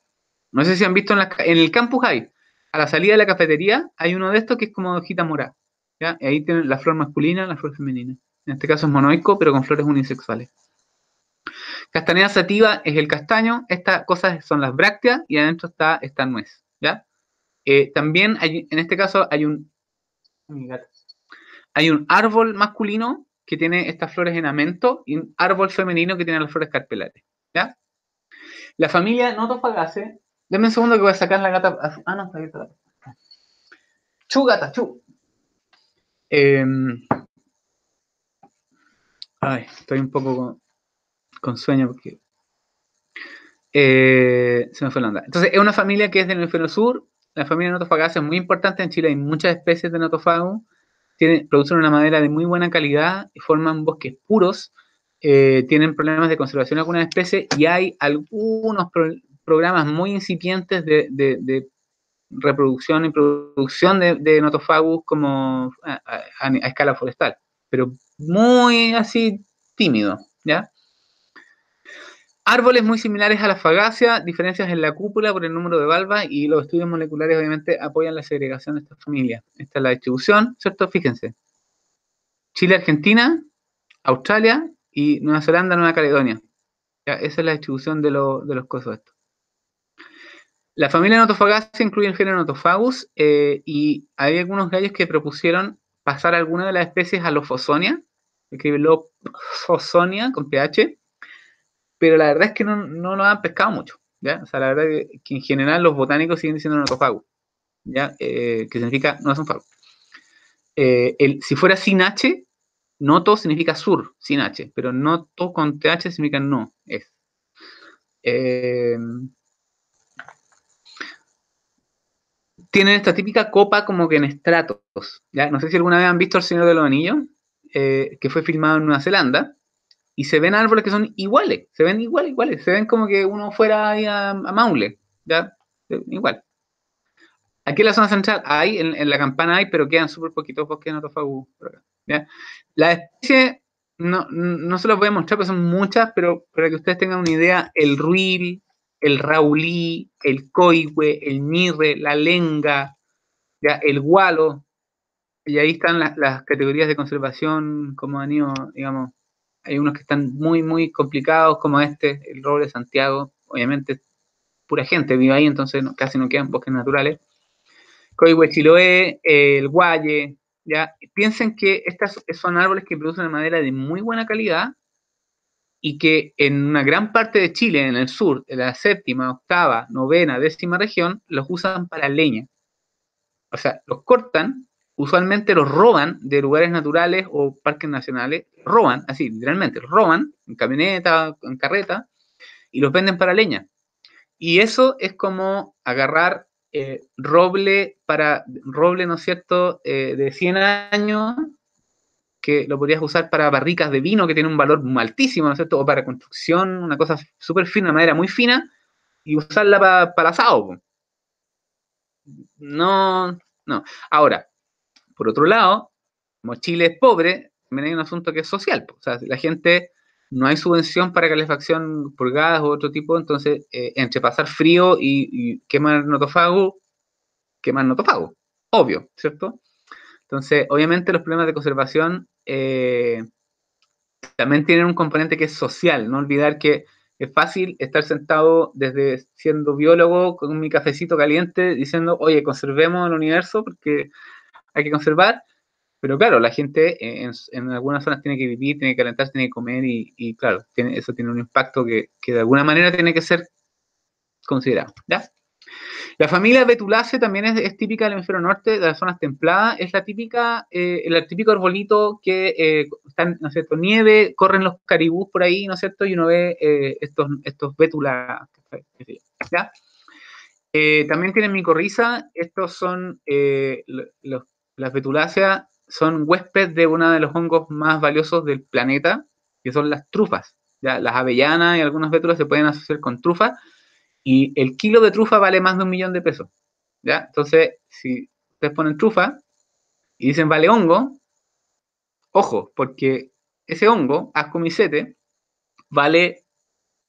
No sé si han visto en, el campus hay, a la salida de la cafetería, hay uno de estos que es como hojita morada. Y ahí tienen la flor masculina, la flor femenina. En este caso es monoico, pero con flores unisexuales. Castanea sativa es el castaño, estas cosas son las brácteas y adentro está esta nuez, ¿ya? Eh, también en este caso hay un, hay un árbol masculino que tiene estas flores en amento y un árbol femenino que tiene las flores carpelares, ¿ya? La familia Notofagaceae, denme un segundo que voy a sacar la gata, ah, no, está abierta Chu, gata, chu. Em, ay, estoy un poco con, sueño porque eh, se me fue la onda. Entonces, es una familia que es del hemisferio sur. La familia Notofagaceae es muy importante. En Chile hay muchas especies de notofago. Producen una madera de muy buena calidad forman bosques puros. Eh, tienen problemas de conservación de algunas especies y hay algunos programas muy incipientes de, reproducción y producción de, de notofagus como a, escala forestal, pero muy así tímido, ¿ya? Árboles muy similares a la fagacia, diferencias en la cúpula por el número de valvas y los estudios moleculares obviamente apoyan la segregación de estas familias. Esta es la distribución, ¿cierto? Fíjense. Chile, Argentina, Australia y Nueva Zelanda, Nueva Caledonia. esa es la distribución de, los cosos estos. La familia Notofagacia incluye el género Notofagus eh, y hay algunos gallos que propusieron pasar alguna de las especies a Lofosonia, escribe Lofosonia con pH, pero la verdad es que no, no nos han pescado mucho, ¿ya? O sea, la verdad es que en general los botánicos siguen diciendo notofago, ¿ya? Eh, que significa no es un fago. Eh, si fuera sin H, noto significa sur, sin H, pero noto con TH significa no, es. Eh, tienen esta típica copa como que en estratos, ¿ya? No sé si alguna vez han visto El Señor de los Anillos, que fue filmado en Nueva Zelanda, y se ven árboles que son iguales, se ven igual, iguales, se ven como que uno fuera ahí a, Maule, ¿ya? Igual. Aquí en la zona central hay, en, la campana hay, pero quedan súper poquitos bosques notofagus. ¿ya? La especie, no, no se los voy a mostrar, porque son muchas, pero para que ustedes tengan una idea, el ruil, el raulí, el coihue, el mirre, la lenga, ¿ya? el gualo, y ahí están las, categorías de conservación, como han ido, digamos, hay unos que están muy, muy complicados, como este, el roble Santiago. Obviamente, pura gente vive ahí, entonces casi no quedan bosques naturales. Coihue Chiloé, el Guaye, ¿ya? Piensen que estas son árboles que producen madera de muy buena calidad y que en una gran parte de Chile, en el sur, en la séptima, octava, novena, décima región, los usan para leña. O sea, los cortan usualmente los roban de lugares naturales o parques nacionales, roban, así, literalmente, roban en camioneta, en carreta, y los venden para leña. Y eso es como agarrar eh, roble para, roble, ¿no es cierto?, eh, de 100 años, que lo podrías usar para barricas de vino que tiene un valor altísimo, ¿no es cierto?, o para construcción, una cosa súper fina, una madera muy fina, y usarla para, para asado. No, no. Ahora, por otro lado, como Chile es pobre, también hay un asunto que es social. O sea, la gente no hay subvención para calefacción por gas o otro tipo, entonces eh, entre pasar frío y, quemar notofago, quemar notofago, obvio, ¿cierto? Entonces, obviamente los problemas de conservación eh, también tienen un componente que es social, no olvidar que es fácil estar sentado desde siendo biólogo con mi cafecito caliente diciendo, oye, conservemos el universo porque hay que conservar, pero claro, la gente en, algunas zonas tiene que vivir, tiene que calentarse, tiene que comer y, claro, tiene, eso tiene un impacto que, de alguna manera tiene que ser considerado. ¿ya? La familia Betulaceae también es, típica del hemisferio norte, de las zonas templadas, es la típica, eh, el típico arbolito que eh, está, ¿no es cierto?, nieve, corren los caribús por ahí, ¿no es cierto?, y uno ve eh, estos, estos bétulas, ¿ya? también tienen micorriza, estos son los las betuláceas son huéspedes de uno de los hongos más valiosos del planeta, que son las trufas. ¿ya? Las avellanas y algunas bétulas se pueden asociar con trufas, y el kilo de trufa vale más de un millón de pesos. ¿ya? Entonces, si ustedes ponen trufa y dicen vale hongo, ojo, porque ese hongo, ascomicete, vale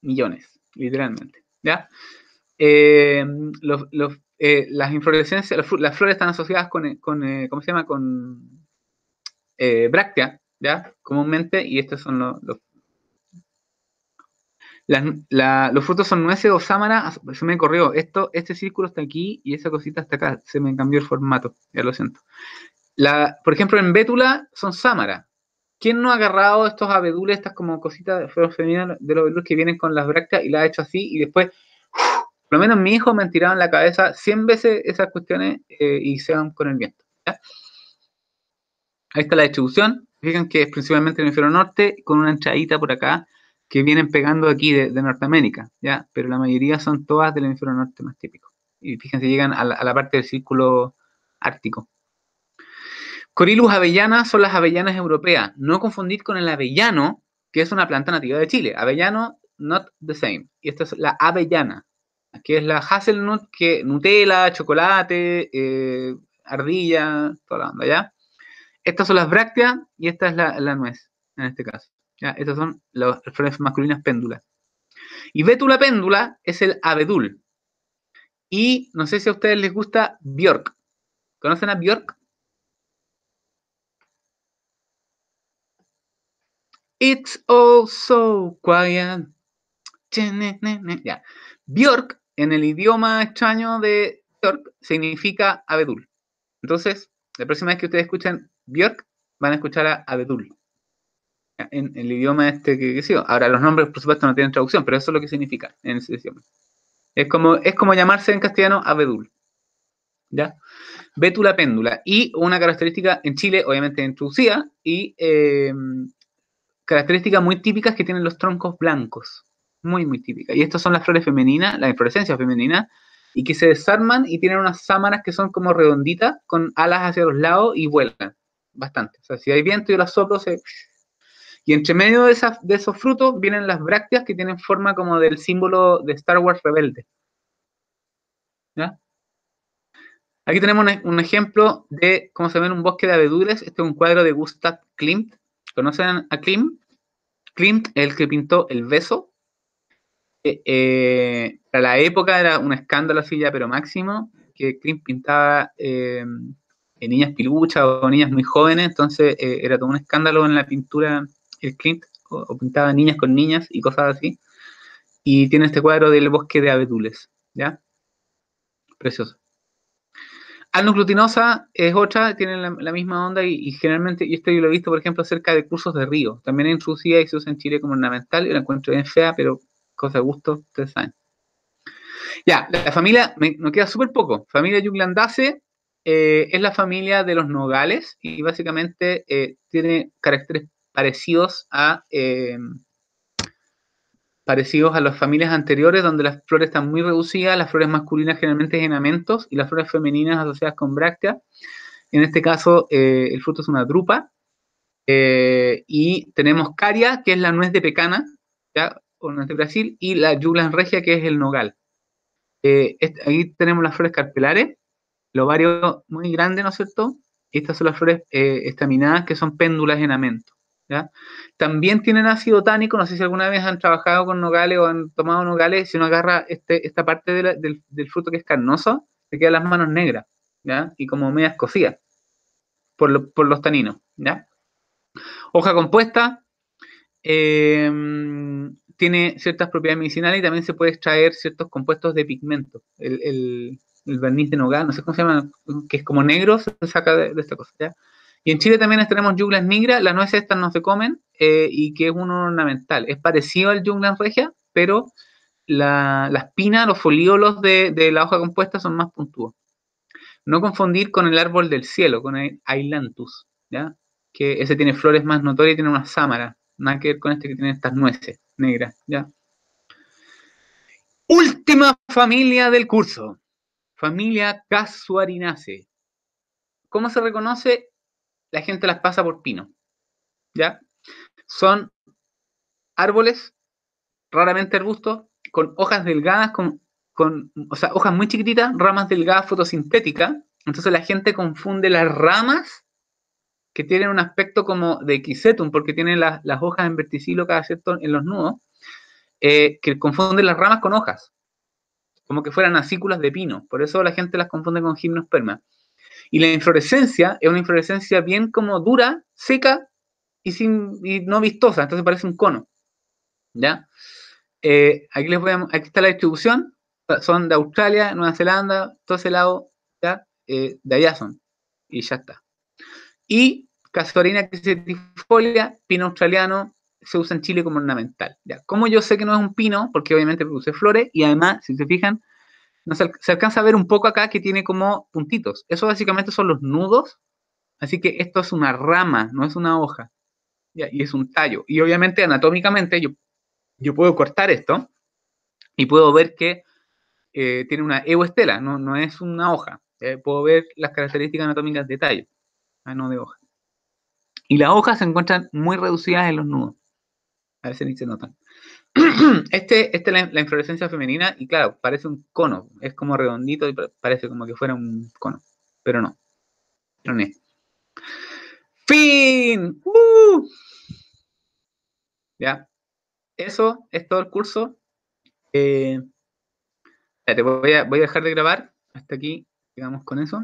millones, literalmente, ¿ya? Eh, eh, las inflorescencias, las, flores están asociadas con, eh, ¿cómo se llama? Con bráctea, ¿ya? Comúnmente, y estos son los, los frutos son nueces o sámara, se me corrió, esto, este círculo está aquí y esa cosita está acá, se me cambió el formato, ya lo siento. La, por ejemplo, en bétula son sámara. ¿Quién no ha agarrado estos abedules, estas como cositas femeninas de los abedules que vienen con las brácteas y la ha hecho así y después, por lo menos mi hijo me han tirado en la cabeza 100 veces esas cuestiones eh, y se van con el viento. Ahí está la distribución. Fíjense que es principalmente en el hemisferio norte, con una entradita por acá que vienen pegando aquí de, Norteamérica, ¿ya? Pero la mayoría son todas del hemisferio norte más típico. Y fíjense, llegan a la, parte del círculo ártico. Corilus avellana son las avellanas europeas. No confundir con el avellano, que es una planta nativa de Chile. Avellano, not the same. Y esta es la avellana, que es la hazelnut, que Nutella, chocolate, eh, ardilla, toda la onda, ¿ya? Estas son las brácteas y esta es la nuez, en este caso. ¿Ya? Estas son las flores masculinas péndulas. Y Bétula péndula es el abedul. Y no sé si a ustedes les gusta Bjork. ¿Conocen a Bjork? It's all so quiet. Ya. Bjork, en el idioma extraño de Bjork, significa abedul. Entonces, la próxima vez que ustedes escuchen Bjork, van a escuchar a abedul en, el idioma este que, que Ahora, los nombres, por supuesto, no tienen traducción, pero eso es lo que significa en ese idioma. Es como, es como llamarse en castellano abedul. ¿Ya? Bétula péndula. Y una característica en Chile, obviamente introducida, y em, características muy típicas que tienen los troncos blancos. Muy, muy típicas. Y estas son las flores femeninas, la inflorescencia femenina, y que se desarman y tienen unas sámanas que son como redonditas, con alas hacia los lados y vuelan bastante. O sea, si hay viento y las soplo, se y entre medio de, de esos frutos vienen las brácteas que tienen forma como del símbolo de Star Wars rebelde. Aquí tenemos un, ejemplo de cómo se ve en un bosque de abedules. Este es un cuadro de Gustav Klimt. ¿Conocen a Klimt? Klimt, el que pintó El beso. Eh, eh, para la época era un escándalo así ya, pero máximo, que Klimt pintaba eh, niñas piluchas o niñas muy jóvenes, entonces era todo un escándalo en la pintura el Clint, o, pintaba niñas con niñas y cosas así. Y tiene este cuadro del bosque de abedules, ¿ya? Precioso. Alnuclutinosa es otra, tiene la, misma onda y, generalmente, y esto yo lo he visto, por ejemplo, cerca de cursos de río. También es introducida y se usa en Chile como ornamental. y la encuentro bien fea, pero cosa de gusto, ustedes saben. Ya, la familia, me, queda súper poco. Familia Junglandaceae eh, es la familia de los nogales y básicamente eh, tiene caracteres parecidos a, eh, parecidos a las familias anteriores, donde las flores están muy reducidas, las flores masculinas generalmente en amentos y las flores femeninas asociadas con brácteas. En este caso, eh, el fruto es una drupa. Eh, y tenemos caria, que es la nuez de pecana, ¿ya? o nuez de Brasil, y la yulas regia, que es el nogal. Este, ahí tenemos las flores carpelares, el ovario muy grande, ¿no es cierto? Estas son las flores estaminadas, que son péndulas en amento. También tienen ácido tánico, no sé si alguna vez han trabajado con nogales o han tomado nogales, si uno agarra este, esta parte del, fruto que es carnoso, se quedan las manos negras, ¿ya? Y como medias cocidas por, los taninos, ¿ya? Hoja compuesta, em, tiene ciertas propiedades medicinales y también se puede extraer ciertos compuestos de pigmento. El, el, barniz de nogal, no sé cómo se llama, que es como negro, se saca de, de esta cosa, ¿ya? Y en Chile también tenemos Junglas nigra, las nueces estas no se comen eh, y que es un ornamental. Es parecido al Junglas regia, pero la, espina, los folíolos de, la hoja compuesta son más puntuos. No confundir con el árbol del cielo, con el Ailanthus, ¿ya? que ese tiene flores más notorias y tiene una sámara. Nada que ver con este que tiene estas nueces negras. ¿ya? Última familia del curso. Familia Casuarinaceae. ¿Cómo se reconoce? La gente las pasa por pino. ¿Ya? Son árboles, raramente arbustos, con hojas delgadas con con, o sea, hojas muy chiquititas, ramas delgadas fotosintéticas. Entonces la gente confunde las ramas que tienen un aspecto como de quisetum, porque tienen las, hojas en verticilo cada cierto en los nudos, eh, que confunden las ramas con hojas, como que fueran acículas de pino. Por eso la gente las confunde con gimnosperma. Y la inflorescencia es una inflorescencia bien como dura, seca y, sin, y no vistosa, entonces parece un cono. ¿Ya? Eh, aquí, les voy a, aquí está la distribución, son de Australia, Nueva Zelanda, todo ese lado, ¿ya? Eh, de allá son, y ya está. Y Casuarina quisetifolia, pino australiano, se usa en Chile como ornamental. ¿ya? ¿Cómo yo sé que no es un pino? Porque obviamente produce flores y además, si se fijan, no se, alcanza a ver un poco acá que tiene como puntitos. Eso básicamente son los nudos. Así que esto es una rama, no es una hoja. Y es un tallo. Y obviamente anatómicamente yo, yo puedo cortar esto y puedo ver que eh, tiene una euestela, no, no es una hoja. puedo ver las características anatómicas de tallo, ah, no de hoja. Y las hojas se encuentran muy reducidas en los nudos. A veces ni se notan. Este, este es la, inflorescencia femenina y claro, parece un cono. Es como redondito y parece como que fuera un cono. Pero no. no es. ¡Fin! ¡Uh! Ya. Eso es todo el curso. Eh, voy, a, voy a dejar de grabar. Hasta aquí, digamos con eso.